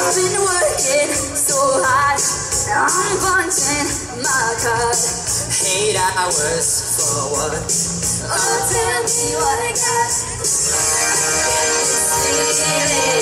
I've been working so hard, I'm punching my card. Eight hours for what? Oh, tell me what I got. Can you see it?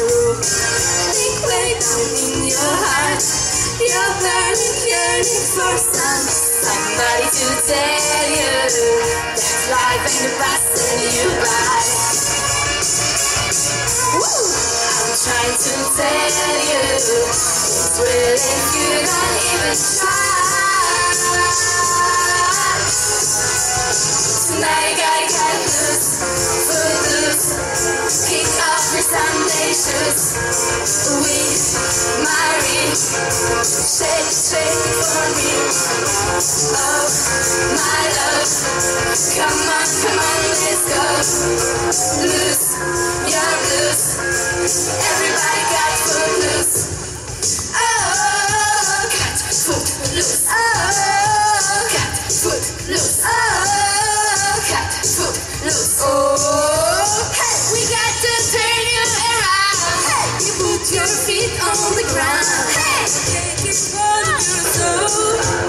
Rule. Think way down in your heart, you're burning, yearning for some somebody to tell you that life ain't passing you by. Woo! I'm trying to tell you, it's real if you don't even try. Shake for me. Oh, my love, come on, come on,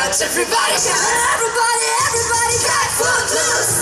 everybody got, everybody got, everybody, everybody got footloose.